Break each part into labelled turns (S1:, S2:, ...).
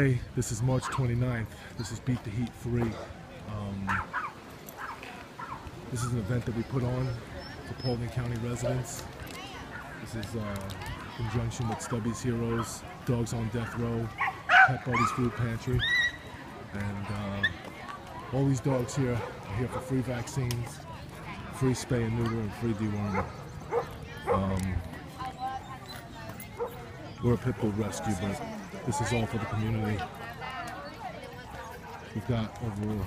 S1: Hey, this is March 29th. This is Beat the Heat 3. Um, this is an event that we put on for Paulding County residents. This is uh, in conjunction with Stubby's Heroes, Dogs on Death Row, Pet Buddies Food Pantry. And uh, all these dogs here are here for free vaccines, free spay and neuter, and free deworming. Um, we're a pit bull rescue, but this is all for the community. We've got over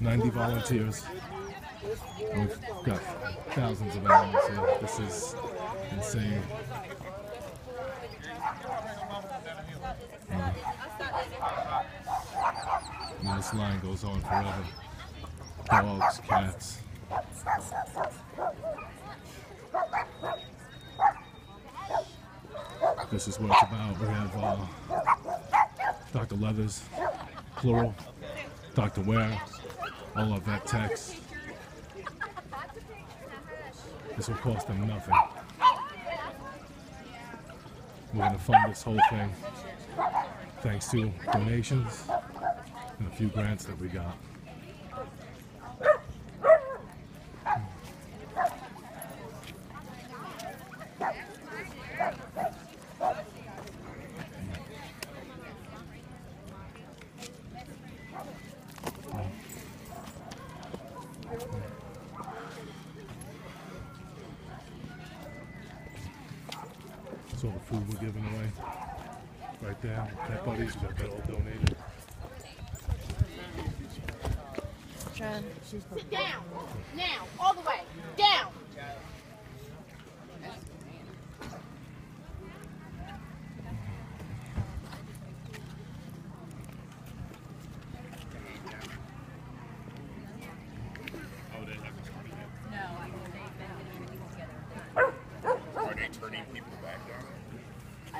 S1: 90 volunteers. We've got thousands of animals here. This is insane. Uh, and this line goes on forever. Dogs, cats. This is what it's about. We have uh, Dr. Leathers, plural, Dr. Ware, all our vet techs. This will cost them nothing. We're going to fund this whole thing thanks to donations and a few grants that we got. That's all the food we're giving away. Right there. Buddies, we got that all donated.
S2: Sit down. Now. All the way. Down.
S3: Are they turning people back down?
S4: I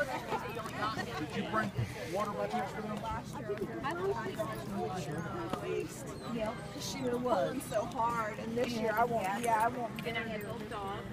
S3: Did you bring water bottles for them?
S5: I least. Yeah, she was pulling so hard, and this year I won't. Yeah, I won't.
S6: And I had both dogs.